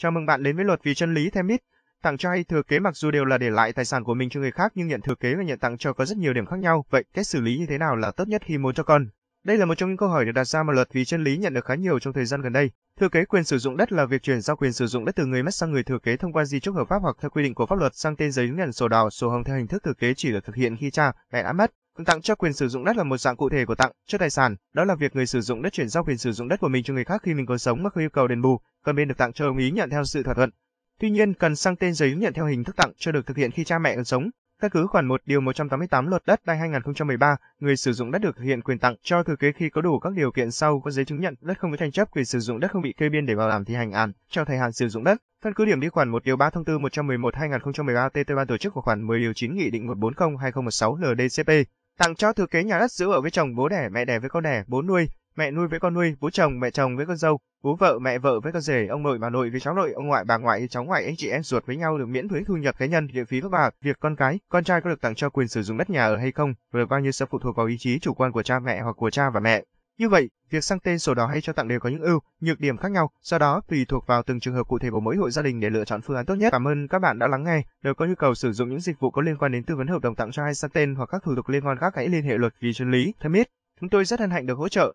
Chào mừng bạn đến với luật vì chân lý thêm ít. Tặng cho hay thừa kế mặc dù đều là để lại tài sản của mình cho người khác nhưng nhận thừa kế và nhận tặng cho có rất nhiều điểm khác nhau. Vậy cách xử lý như thế nào là tốt nhất khi muốn cho con? Đây là một trong những câu hỏi được đặt ra mà luật vì chân lý nhận được khá nhiều trong thời gian gần đây. Thừa kế quyền sử dụng đất là việc chuyển giao quyền sử dụng đất từ người mất sang người thừa kế thông qua di chúc hợp pháp hoặc theo quy định của pháp luật sang tên giấy chứng nhận sổ đỏ, sổ hồng theo hình thức thừa kế chỉ được thực hiện khi cha, mẹ đã mất. Tặng cho quyền sử dụng đất là một dạng cụ thể của tặng cho tài sản, đó là việc người sử dụng đất chuyển giao quyền sử dụng đất của mình cho người khác khi mình còn sống mà không yêu cầu đền bù, còn bên được tặng cho đồng ý nhận theo sự thỏa thuận. Tuy nhiên, cần sang tên giấy nhận theo hình thức tặng cho được thực hiện khi cha mẹ còn sống. Căn cứ khoản 1 điều 188 Luật Đất đai 2013, người sử dụng đất được thực hiện quyền tặng cho thừa kế khi có đủ các điều kiện sau có giấy chứng nhận đất không có tranh chấp, quyền sử dụng đất không bị kê biên để bảo đảm thi hành án cho thời hạn sử dụng đất. Căn cứ điểm đi khoản 1 điều 3 thông tư 111/2013 TT ban tổ chức của khoản 10 điều 9 nghị định 140/2016 LDCP tặng cho thừa kế nhà đất giữ ở với chồng, bố đẻ, mẹ đẻ với con đẻ, bố nuôi, mẹ nuôi với con nuôi, bố chồng, mẹ chồng với con dâu, bố vợ, mẹ vợ với con rể, ông nội, bà nội với cháu nội, ông ngoại, bà ngoại, cháu ngoại, anh chị em ruột với nhau được miễn thuế thu nhập cá nhân, địa phí các bà, việc con cái, con trai có được tặng cho quyền sử dụng đất nhà ở hay không, vừa bao nhiêu sẽ phụ thuộc vào ý chí chủ quan của cha mẹ hoặc của cha và mẹ. Như vậy, việc sang tên sổ đỏ hay cho tặng đều có những ưu, nhược điểm khác nhau, do đó tùy thuộc vào từng trường hợp cụ thể của mỗi hộ gia đình để lựa chọn phương án tốt nhất. Cảm ơn các bạn đã lắng nghe. Nếu có nhu cầu sử dụng những dịch vụ có liên quan đến tư vấn hợp đồng tặng cho hay sang tên hoặc các thủ tục liên quan khác hãy liên hệ luật vì chân lý. Thêm biết, chúng tôi rất hân hạnh được hỗ trợ.